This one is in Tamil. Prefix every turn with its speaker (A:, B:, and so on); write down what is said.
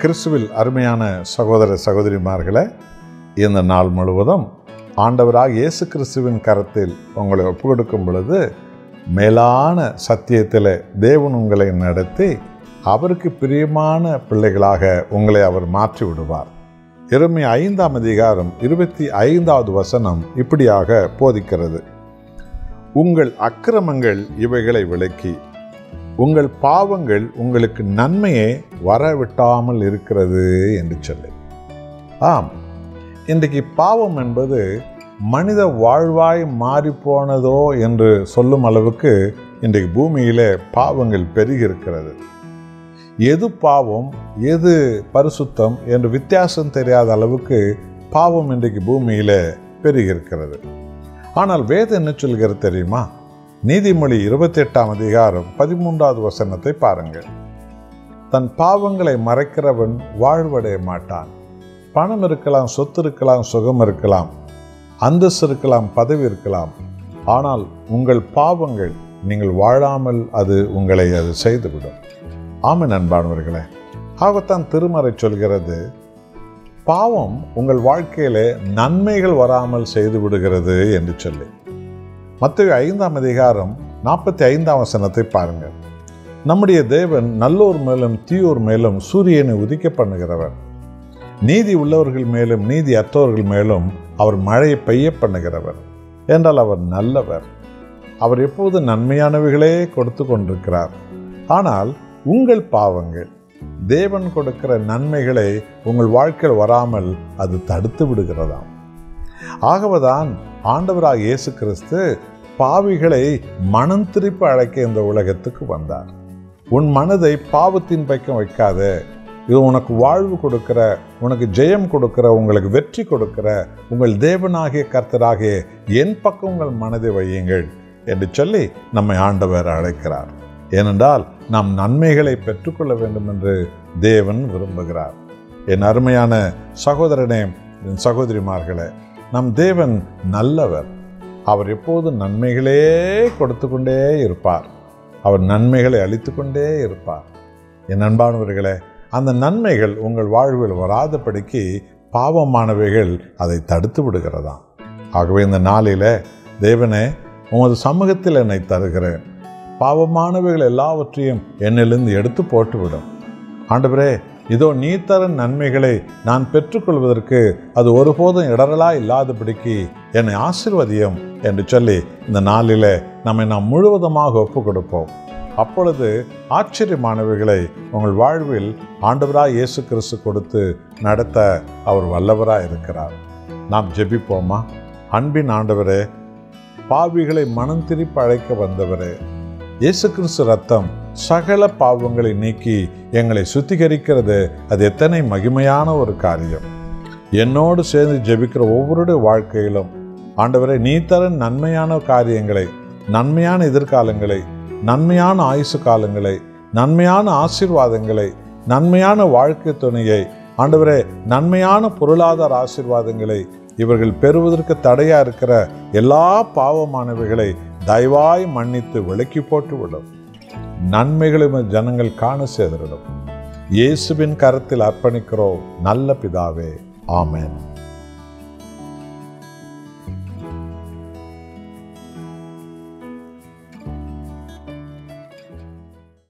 A: கிறிஸ்துவில் அருமையான சகோதர சகோதரிமார்களை இந்த நாள் முழுவதும் ஆண்டவராக இயேசு கிறிஸ்துவின் கரத்தில் உங்களை ஒப்பு கொடுக்கும் பொழுது மேலான சத்தியத்தில் தேவன் உங்களை நடத்தி அவருக்கு பிரியமான பிள்ளைகளாக உங்களை அவர் மாற்றி விடுவார். இருமை ஐந்தாம் அதிகாரம் இருபத்தி ஐந்தாவது வசனம் இப்படியாக போதிக்கிறது. உங்கள் அக்கிரமங்கள் இவைகளை விளக்கி உங்கள் பாவங்கள் உங்களுக்கு நன்மையை வரவிட்டாமல் இருக்கிறது என்று சொல்லி. ஆம். இன்றைக்கு பாவம் என்பது மனித வாழ்வாய் மாறிப்போனதோ என்று சொல்லும் அளவுக்கு இன்றைக்கு பூமியில் பாவங்கள் பெருகியிருக்கிறது. எது பாவம் எது பரிசுத்தம் என்று வித்தியாசம் தெரியாத அளவுக்கு பாவம் இன்றைக்கு பூமியில் பெருகியிருக்கிறது. ஆனால் வேதம் என்ன சொல்கிறது தெரியுமா? நீதிமொழி இருபத்தி எட்டாம் அதிகாரம் பதிமூன்றாவது வசனத்தை பாருங்கள். தன் பாவங்களை மறைக்கிறவன் வாழ்வடைய மாட்டான். பணம் இருக்கலாம் சொத்து இருக்கலாம் சுகம் இருக்கலாம் அந்தஸ்து இருக்கலாம் பதவி இருக்கலாம். ஆனால் உங்கள் பாவங்கள் நீங்கள் வாழாமல் அது உங்களை அது செய்துவிடும். ஆமை நண்பானவர்களே ஆகத்தான் திருமறை சொல்கிறது பாவம் உங்கள் வாழ்க்கையிலே நன்மைகள் வராமல் செய்து விடுகிறது என்று சொல்லி. மற்ற ஐந்தாம் அதிகாரம் நாற்பத்தி ஐந்தாம் வசனத்தை பாருங்கள். நம்முடைய தேவன் நல்லோர் மேலும் தீயோர் மேலும் சூரியனை உதிக்க பண்ணுகிறவர். நீதி உள்ளவர்கள் மேலும் நீதி அற்றவர்கள் மேலும் அவர் மழையை பெய்ய பண்ணுகிறவர் என்றால் அவர் நல்லவர். அவர் எப்போது நன்மையானவைகளே கொடுத்து கொண்டிருக்கிறார். ஆனால் உங்கள் பாவங்கள் தேவன் கொடுக்கிற நன்மைகளை உங்கள் வாழ்க்கையில் வராமல் அது தடுத்து விடுகிறதாம். ஆகவதான் ஆண்டவராக இயேசு கிறிஸ்து பாவிகளை மனம் திருப்பி அழைக்க இந்த உலகத்துக்கு வந்தார். உன் மனதை பாவத்தின் பக்கம் வைக்காத. இது உனக்கு வாழ்வு கொடுக்கிற உனக்கு ஜெயம் கொடுக்கிற உங்களுக்கு வெற்றி கொடுக்கிற உங்கள் தேவனாகிய கர்த்தராகிய என் பக்கம் உங்கள் மனதை வையுங்கள் என்று சொல்லி நம்மை ஆண்டவர் அழைக்கிறார். ஏனென்றால் நாம் நன்மைகளை பெற்றுக்கொள்ள வேண்டும் என்று தேவன் விரும்புகிறார். என் அருமையான சகோதரனே என் சகோதரிமார்களே நம் தேவன் நல்லவர். அவர் எப்போதும் நன்மைகளே கொடுத்து கொண்டே இருப்பார். அவர் நன்மைகளை அளித்து கொண்டே இருப்பார். என் அன்பானவர்களே அந்த நன்மைகள் உங்கள் வாழ்வில் வராதபடிக்கு பாவமானவைகள் அதை தடுத்து விடுகிறதா? ஆகவே இந்த நாளில் தேவனே உமது சமூகத்தில் என்னை தருகிறேன். பாவமானவைகள் எல்லாவற்றையும் என்னிலிருந்து எடுத்து போட்டுவிடும். ஆண்டவரே இதோ நீ தரும் நன்மைகளை நான் பெற்றுக்கொள்வதற்கு அது ஒருபோதும் இடரலா இல்லாதபடிக்கு என்னை ஆசிர்வதியும் என்று சொல்லி இந்த நாளில் நம்மை நாம் முழுவதுமாக ஒப்பு கொடுப்போம் அப்பொழுது ஆச்சரியமானவைகளை உங்கள் வாழ்வில் ஆண்டவராக இயேசு கிறிஸ்து கொடுத்து நடத்த அவர் வல்லவராக இருக்கிறார். நாம் ஜெபிப்போமா? அன்பின் ஆண்டவரே பாவிகளை மனம் திருப்பி அழைக்க வந்தவரே இயேசு கிறிஸ்து ரத்தம் சகல பாவங்களை நீக்கி எங்களை சுத்திகரிக்கிறது. அது எத்தனை மகிமையான ஒரு காரியம். என்னோடு சேர்ந்து ஜெபிக்கிற ஒவ்வொருடைய வாழ்க்கையிலும் ஆண்டவரை நீ தர நன்மையான காரியங்களை நன்மையான எதிர்காலங்களை நன்மையான ஆயுசு காலங்களை நன்மையான ஆசீர்வாதங்களை நன்மையான வாழ்க்கை துணையை ஆண்டவரே நன்மையான பொருளாதார ஆசீர்வாதங்களை இவர்கள் பெறுவதற்கு தடையாக இருக்கிற எல்லா பாவமானவைகளை தயவாய் மன்னித்து விலக்கி போட்டு விடும் நன்மைகளும் ஜனங்கள் காண சேதரிடும். இயேசுவின் கரத்தில் அர்ப்பணிக்கிறோம். நல்ல பிதாவே. ஆமென்.